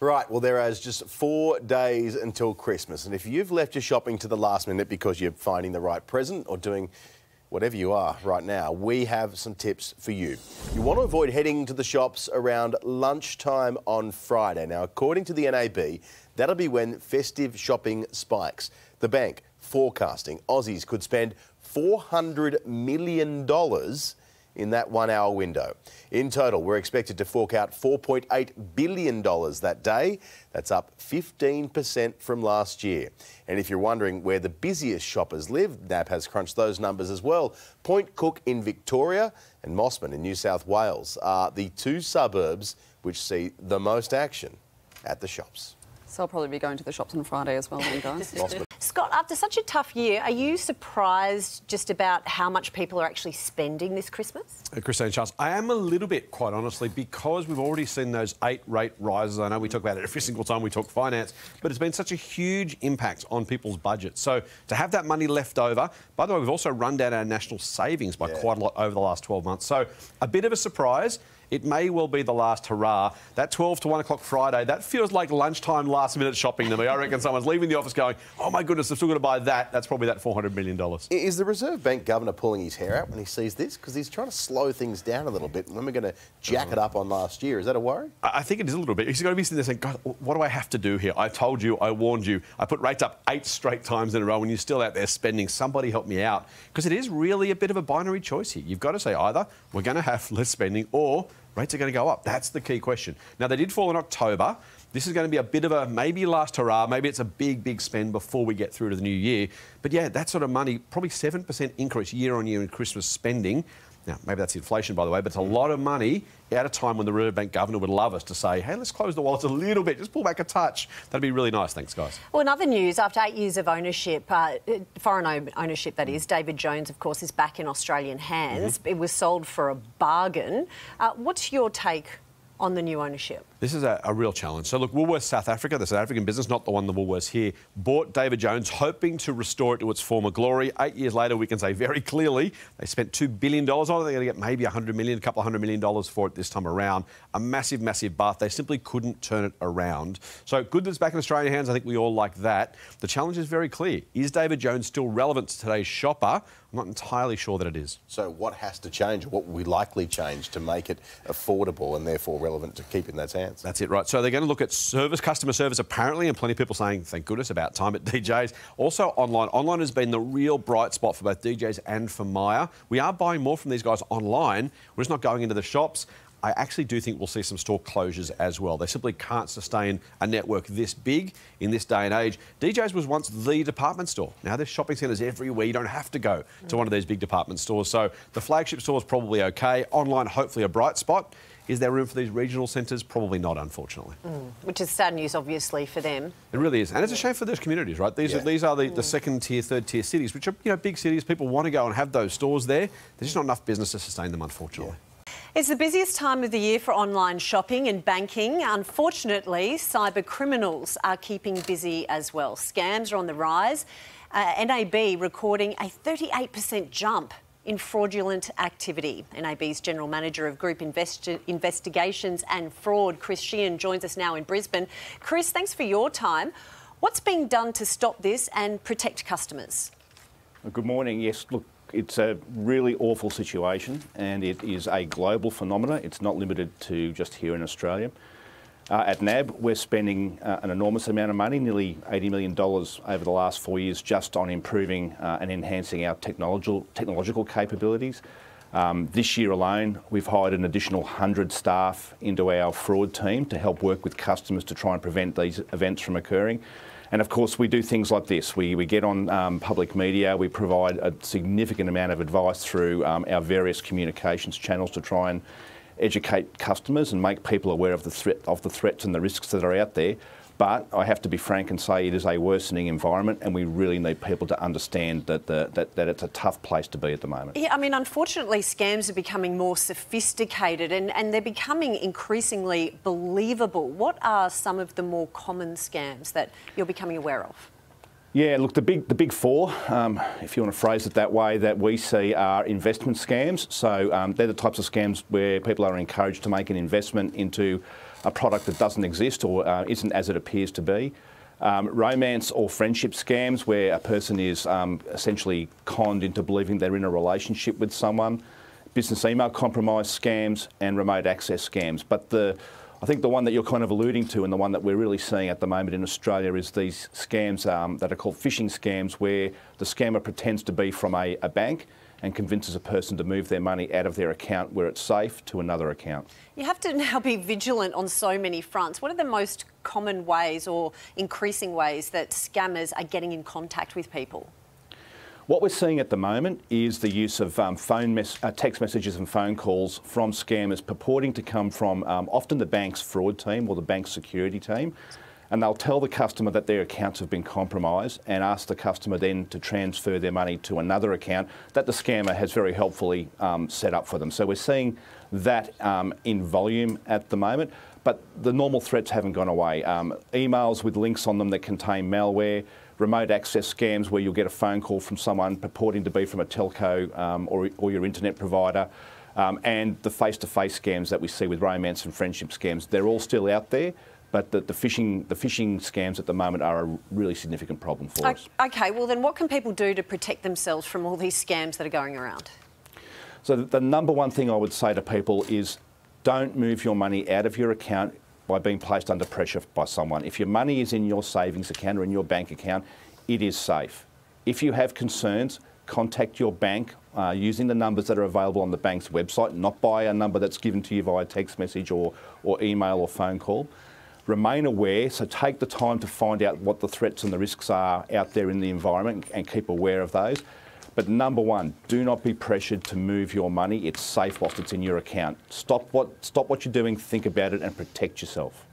Right, well, there is just four days until Christmas, and if you've left your shopping to the last minute because you're finding the right present or doing whatever you are right now, we have some tips for you. You want to avoid heading to the shops around lunchtime on Friday. Now, according to the NAB, that'll be when festive shopping spikes. The bank forecasting Aussies could spend $400 million in that one hour window. In total, we're expected to fork out $4.8 billion that day. That's up 15% from last year. And if you're wondering where the busiest shoppers live, NAB has crunched those numbers as well. Point Cook in Victoria and Mosman in New South Wales are the two suburbs which see the most action at the shops. So I'll probably be going to the shops on Friday as well, then, guys. Scott, after such a tough year, are you surprised just about how much people are actually spending this Christmas? Uh, Christine Charles, I am a little bit, quite honestly, because we've already seen those eight rate rises. I know we talk about it every single time we talk finance, but it's been such a huge impact on people's budgets. So to have that money left over, by the way, we've also run down our national savings by yeah. quite a lot over the last 12 months. So a bit of a surprise. It may well be the last hurrah. That 12 to 1 o'clock Friday, that feels like lunchtime last minute shopping to me. I reckon someone's leaving the office going, oh my goodness, I'm still going to buy that. That's probably that $400 million. Is the Reserve Bank governor pulling his hair out when he sees this? Because he's trying to slow things down a little bit. When we're going to jack it up on last year, is that a worry? I think it is a little bit. He's going to be sitting there saying, God, what do I have to do here? I told you, I warned you. I put rates up eight straight times in a row and you're still out there spending. Somebody help me out. Because it is really a bit of a binary choice here. You've got to say either we're going to have less spending or rates are going to go up. That's the key question. Now, they did fall in October. This is going to be a bit of a maybe last hurrah. Maybe it's a big, big spend before we get through to the new year. But yeah, that sort of money, probably 7% increase year on year in Christmas spending. Now, maybe that's inflation, by the way, but it's a lot of money at a time when the Reserve Bank governor would love us to say, hey, let's close the wallets a little bit, just pull back a touch. That'd be really nice. Thanks, guys. Well, in other news, after eight years of ownership, uh, foreign ownership, that is, David Jones, of course, is back in Australian hands. Mm -hmm. It was sold for a bargain. Uh, what's your take on the new ownership? This is a, a, real challenge. So, look, Woolworths South Africa, the South African business, not the one the Woolworths here, bought David Jones, hoping to restore it to its former glory. Eight years later, we can say very clearly they spent $2 billion on it. They're going to get maybe 100 million, a couple of hundred million dollars for it this time around. A massive, massive bath. They simply couldn't turn it around. So, good that it's back in Australian hands. I think we all like that. The challenge is very clear. Is David Jones still relevant to today's shopper? I'm not entirely sure that it is. So, what has to change, what will we likely change to make it affordable and therefore relevant to keep in those hands? That's it, right. So, they're going to look at service, customer service, apparently, and plenty of people saying, thank goodness, about time at DJs. Also, online. Online has been the real bright spot for both DJs and for Myer. We are buying more from these guys online. We're just not going into the shops. I actually do think we'll see some store closures as well. They simply can't sustain a network this big in this day and age. DJs was once the department store. Now there's shopping centres everywhere. You don't have to go to one of these big department stores. So the flagship store is probably okay. Online, hopefully a bright spot. Is there room for these regional centres? Probably not, unfortunately. Mm. Which is sad news, obviously, for them. It really is, and it's a shame for those communities, right? These yeah. are these are the, mm. the, second tier, third tier cities, which are you know big cities. People want to go and have those stores there. There's just not enough business to sustain them, unfortunately. Yeah. It's the busiest time of the year for online shopping and banking. Unfortunately, cyber criminals are keeping busy as well. Scams are on the rise. Uh, NAB recording a 38% jump in fraudulent activity. NAB's General Manager of Group Investi Investigations and Fraud, Chris Sheehan, joins us now in Brisbane. Chris, thanks for your time. What's being done to stop this and protect customers? Good morning. Yes, look, it's a really awful situation and it is a global phenomenon. It's not limited to just here in Australia. Uh, at NAB, we're spending uh, an enormous amount of money, nearly $80 million over the last four years, just on improving uh, and enhancing our technological, technological capabilities. Um, this year alone, we've hired an additional 100 staff into our fraud team to help work with customers to try and prevent these events from occurring. And of course, we do things like this. We, we get on um, public media, we provide a significant amount of advice through um, our various communications channels to try and educate customers and make people aware of the threat of the threats and the risks that are out there. But I have to be frank and say it is a worsening environment, and we really need people to understand that, the, that, that it's a tough place to be at the moment. Yeah, I mean, unfortunately, scams are becoming more sophisticated and, and they're becoming increasingly believable. What are some of the more common scams that you're becoming aware of? Yeah, look, the big the big four, um, if you want to phrase it that way, that we see are investment scams. So um, they're the types of scams where people are encouraged to make an investment into a product that doesn't exist or uh, isn't as it appears to be. Um, romance or friendship scams, where a person is um, essentially conned into believing they're in a relationship with someone, business email compromise scams, and remote access scams. But the I think the one that you're kind of alluding to and the one that we're really seeing at the moment in Australia is these scams um, that are called phishing scams, where the scammer pretends to be from a, a bank and convinces a person to move their money out of their account where it's safe to another account. You have to now be vigilant on so many fronts. What are the most common ways or increasing ways that scammers are getting in contact with people? What we're seeing at the moment is the use of um, phone mes uh, text messages and phone calls from scammers purporting to come from um, often the bank's fraud team or the bank's security team. And they'll tell the customer that their accounts have been compromised and ask the customer then to transfer their money to another account that the scammer has very helpfully um, set up for them. So we're seeing that um, in volume at the moment. But the normal threats haven't gone away. Um, emails with links on them that contain malware, remote access scams where you'll get a phone call from someone purporting to be from a telco um, or, or, your internet provider, um, and the face-to-face scams that we see with romance and friendship scams. They're all still out there. But the, the, phishing, the phishing scams at the moment are a really significant problem for us. Okay, well then what can people do to protect themselves from all these scams that are going around? So the number one thing I would say to people is don't move your money out of your account by being placed under pressure by someone. If your money is in your savings account or in your bank account, it is safe. If you have concerns, contact your bank uh, using the numbers that are available on the bank's website, not by a number that's given to you via text message or, or email or phone call. Remain aware, so take the time to find out what the threats and the risks are out there in the environment and keep aware of those. But number one, do not be pressured to move your money. It's safe whilst it's in your account. Stop what, stop what you're doing, think about it, and protect yourself.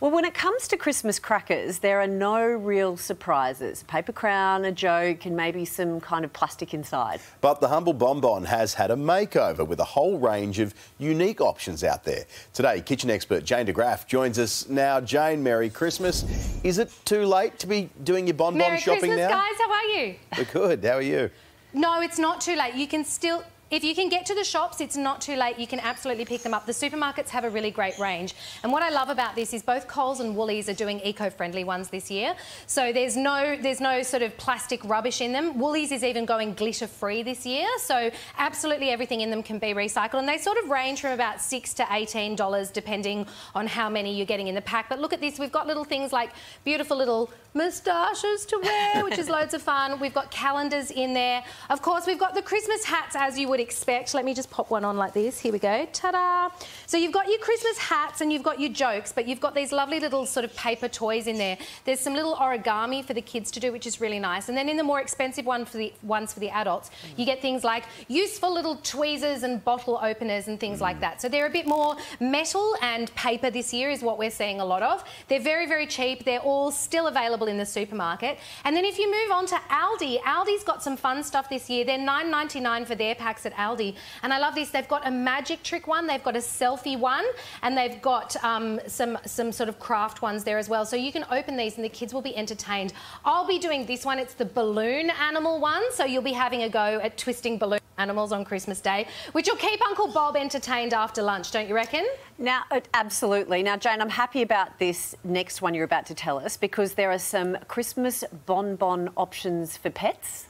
Well, when it comes to Christmas crackers, there are no real surprises. A paper crown, a joke, and maybe some kind of plastic inside. But the Humble Bonbon has had a makeover with a whole range of unique options out there. Today, kitchen expert Jane de Graaf joins us now. Jane, Merry Christmas. Is it too late to be doing your bonbon Merry shopping Christmas, now? guys. How are you? We're good. How are you? No, it's not too late. You can still if you can get to the shops, it's not too late. You can absolutely pick them up. The supermarkets have a really great range. And what I love about this is both Coles and Woolies are doing eco-friendly ones this year. So there's no there's no sort of plastic rubbish in them. Woolies is even going glitter-free this year. So absolutely everything in them can be recycled. And they sort of range from about six to eighteen dollars depending on how many you're getting in the pack. But look at this. We've got little things like beautiful little moustaches to wear, which is loads of fun. We've got calendars in there. Of course, we've got the Christmas hats as you would expect. Let me just pop one on like this. Here we go. Ta-da! So you've got your Christmas hats and you've got your jokes, but you've got these lovely little sort of paper toys in there. There's some little origami for the kids to do, which is really nice. And then in the more expensive one for the ones for the adults, you get things like useful little tweezers and bottle openers and things like mm. that. So they're a bit more metal and paper this year is what we're seeing a lot of. They're very, very cheap. They're all still available in the supermarket. And then if you move on to Aldi, Aldi's got some fun stuff this year. They're $9.99 for their packs at Aldi. And I love this. They've got a magic trick one, they've got a selfie one, and they've got um, some, some sort of craft ones there as well. So you can open these and the kids will be entertained. I'll be doing this one. It's the balloon animal one. So you'll be having a go at twisting balloon animals on Christmas Day, which will keep Uncle Bob entertained after lunch, don't you reckon? Now, uh, absolutely. Now, Jane, I'm happy about this next one you're about to tell us because there are some Christmas bonbon options for pets.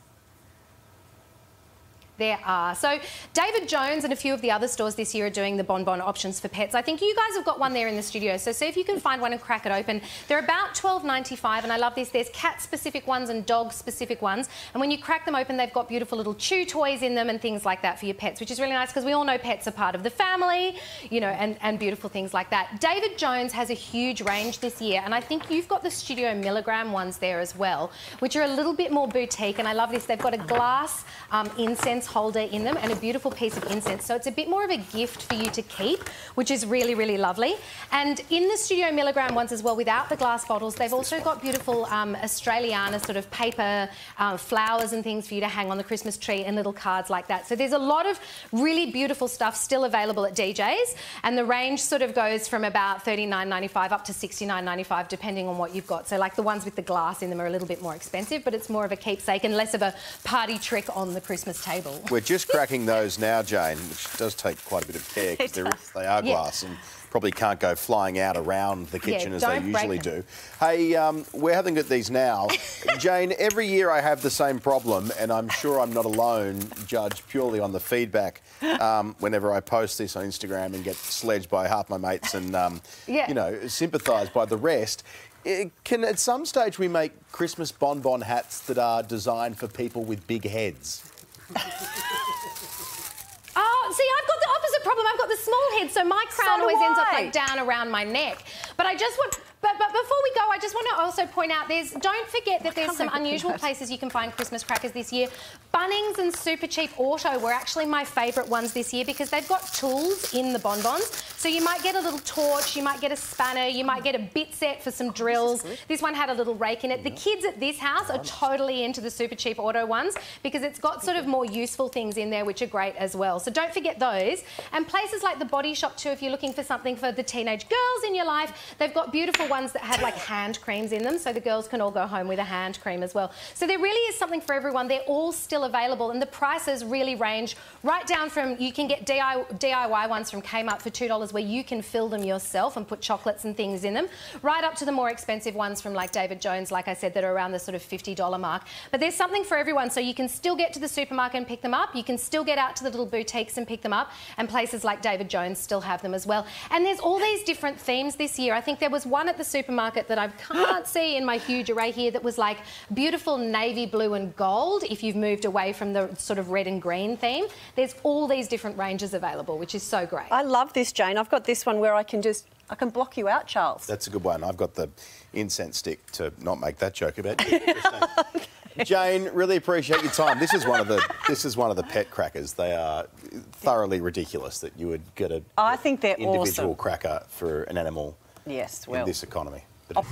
There are. So David Jones and a few of the other stores this year are doing the bonbon options for pets. I think you guys have got one there in the studio. So see if you can find one and crack it open. They're about $12.95 and I love this. There's cat-specific ones and dog-specific ones. And when you crack them open, they've got beautiful little chew toys in them and things like that for your pets, which is really nice because we all know pets are part of the family, you know, and, and beautiful things like that. David Jones has a huge range this year and I think you've got the Studio Milligram ones there as well, which are a little bit more boutique and I love this. They've got a glass um, incense incense holder in them and a beautiful piece of incense. So it's a bit more of a gift for you to keep, which is really, really lovely. And in the Studio Milligram ones as well, without the glass bottles, they've also got beautiful um, Australiana sort of paper uh, flowers and things for you to hang on the Christmas tree and little cards like that. So there's a lot of really beautiful stuff still available at DJ's and the range sort of goes from about $39.95 up to $69.95 depending on what you've got. So like the ones with the glass in them are a little bit more expensive, but it's more of a keepsake and less of a party trick on the Christmas table. We're just cracking those now, Jane, which does take quite a bit of care because they are Yeah. glass and probably can't go flying out around the Yeah, kitchen as they usually do. Hey, um, we're having at these now. Jane, every year I have the same problem, and I'm sure I'm not alone, Judge, purely on the feedback um, whenever I post this on Instagram and get sledged by half my mates and, um, Yeah. you know, sympathised by the rest. Eh, Can at some stage we make Christmas bonbon hats that are designed for people with big heads? Oh, see, I've got the opposite problem. I've got the small head, so my crown do always ends up like down around my neck. But I just want. But, but before we go, I just want to also point out there's don't forget that there's some unusual places you can find Christmas crackers this year. Bunnings and Super Cheap Auto were actually my favourite ones this year because they've got tools in the bonbons. So you might get a little torch, you might get a spanner, you might get a bit set for some drills. This one had a little rake in it. The kids at this house are totally into the Super Cheap Auto ones because it's got sort of more useful things in there which are great as well. So don't forget those. And places like the Body Shop too, if you're looking for something for the teenage girls in your life, they've got beautiful ones that have like hand creams in them so the girls can all go home with a hand cream as well. So there really is something for everyone. They're all still available and the prices really range right down from you can get DIY, ones from Kmart for $2 where you can fill them yourself and put chocolates and things in them, right up to the more expensive ones from like David Jones, like I said, that are around the sort of $50 mark. But there's something for everyone so you can still get to the supermarket and pick them up. You can still get out to the little boutiques and pick them up and places like David Jones still have them as well. And there's all these different themes this year. I think there was one at the supermarket that I can't see in my huge array here that was like beautiful navy blue and gold if you've moved away from the sort of red and green theme. There's all these different ranges available, which is so great. I love this, Jane. I've got this one where I can just I can block you out, Charles. That's a good one. I've got the incense stick to not make that joke about you. Jane, really appreciate your time. This is one of the this is one of the pet crackers. They are thoroughly ridiculous that you would get a I think they're individual awesome. cracker for an animal Yes, well. in this economy. But